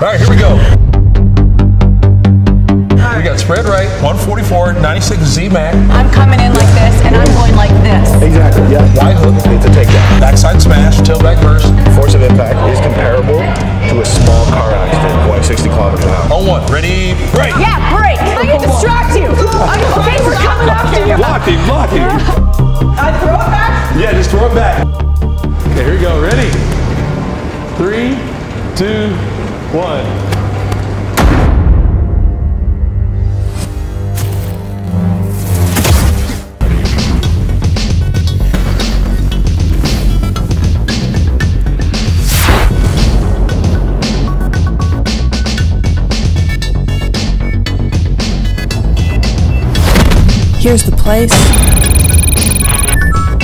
All right, here we go. We got spread right, 144, 96 Z Mac, I'm coming in like this, and I'm going like this. Exactly, yeah. wide hook, It's a takedown. backside smash, tailback burst, Force of impact is comparable to a small car accident going 60 kilometers an hour. on one, ready, break. Yeah, break. I can distract you. I'm okay, we're coming after you. Block him, block him. I throw it back. Yeah, just throw it back. Okay, here we go. Ready? Three, two, one. Here's the place.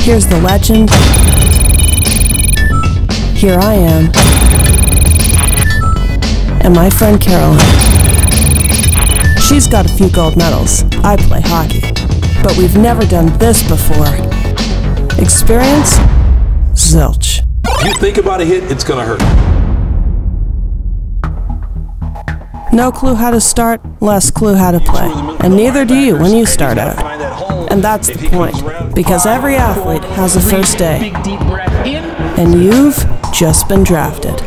Here's the legend. Here I am. And my friend Carolyn. She's got a few gold medals. I play hockey. But we've never done this before. Experience? Zilch. You think about a hit, it's gonna hurt. No clue how to start, less clue how to play. And neither do you when you start out. And that's the point. Because every athlete has a first day. And you've just been drafted.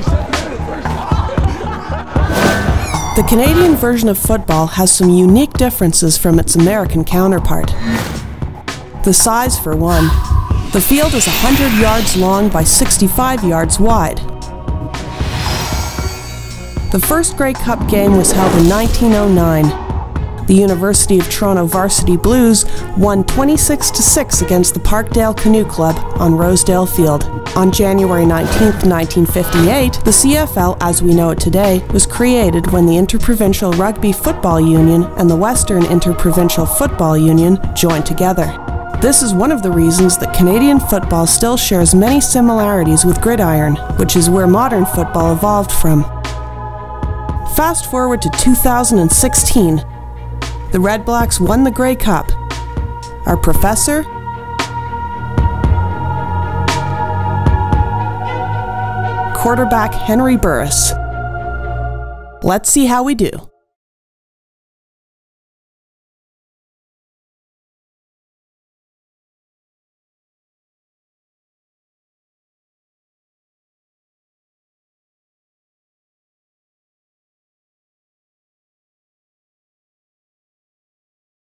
The Canadian version of football has some unique differences from its American counterpart. The size, for one. The field is 100 yards long by 65 yards wide. The first Grey Cup game was held in 1909. The University of Toronto Varsity Blues won 26 6 against the Parkdale Canoe Club on Rosedale Field. On January 19, 1958, the CFL as we know it today was created when the Interprovincial Rugby Football Union and the Western Interprovincial Football Union joined together. This is one of the reasons that Canadian football still shares many similarities with gridiron, which is where modern football evolved from. Fast forward to 2016. The Red Blacks won the Grey Cup. Our professor? Quarterback Henry Burris. Let's see how we do.